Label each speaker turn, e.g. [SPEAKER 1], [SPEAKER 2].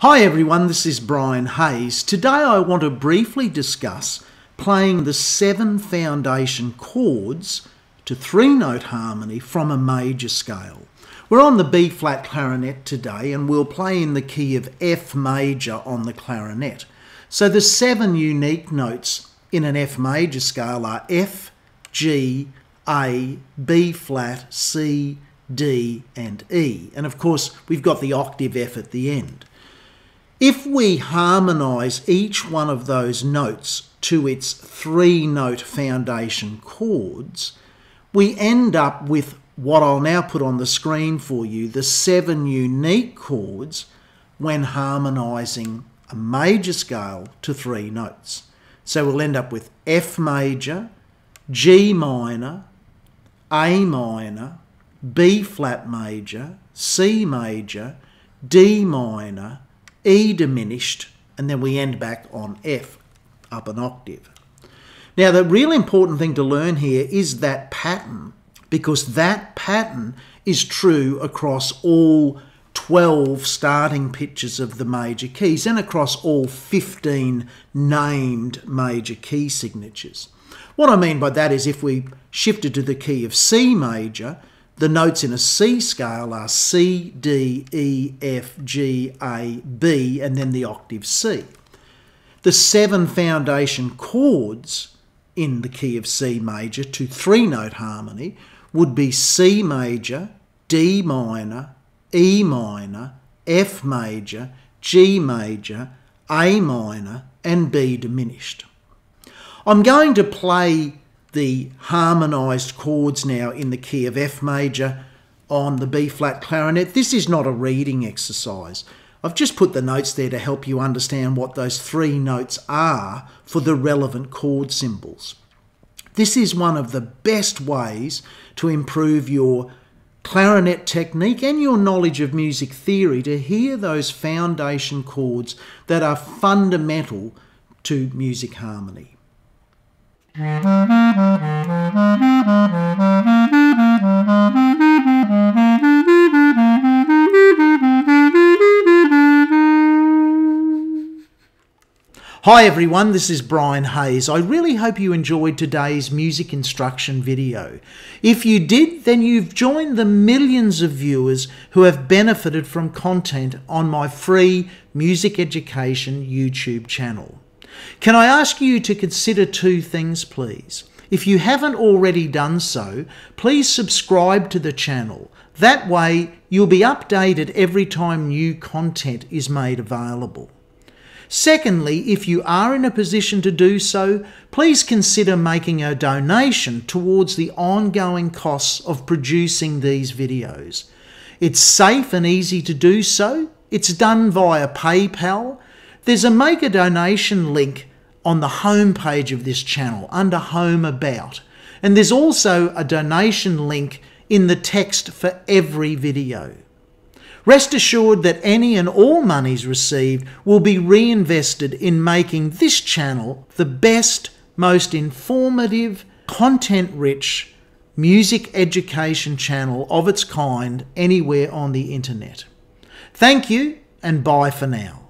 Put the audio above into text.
[SPEAKER 1] Hi everyone, this is Brian Hayes. Today I want to briefly discuss playing the seven foundation chords to three note harmony from a major scale. We're on the B flat clarinet today and we'll play in the key of F major on the clarinet. So the seven unique notes in an F major scale are F, G, A, B flat, C, D and E. And of course we've got the octave F at the end. If we harmonise each one of those notes to its three note foundation chords, we end up with what I'll now put on the screen for you, the seven unique chords when harmonising a major scale to three notes. So we'll end up with F major, G minor, A minor, B flat major, C major, D minor, E diminished, and then we end back on F, up an octave. Now, the real important thing to learn here is that pattern, because that pattern is true across all 12 starting pitches of the major keys and across all 15 named major key signatures. What I mean by that is if we shifted to the key of C major, the notes in a C scale are C, D, E, F, G, A, B, and then the octave C. The seven foundation chords in the key of C major to three note harmony would be C major, D minor, E minor, F major, G major, A minor, and B diminished. I'm going to play the harmonised chords now in the key of F major on the B flat clarinet. This is not a reading exercise. I've just put the notes there to help you understand what those three notes are for the relevant chord symbols. This is one of the best ways to improve your clarinet technique and your knowledge of music theory to hear those foundation chords that are fundamental to music harmony. Hi everyone, this is Brian Hayes. I really hope you enjoyed today's music instruction video. If you did, then you've joined the millions of viewers who have benefited from content on my free music education YouTube channel. Can I ask you to consider two things, please? If you haven't already done so, please subscribe to the channel. That way, you'll be updated every time new content is made available. Secondly, if you are in a position to do so, please consider making a donation towards the ongoing costs of producing these videos. It's safe and easy to do so. It's done via PayPal. There's a make a donation link on the home page of this channel under Home About. And there's also a donation link in the text for every video. Rest assured that any and all monies received will be reinvested in making this channel the best, most informative, content rich music education channel of its kind anywhere on the internet. Thank you and bye for now.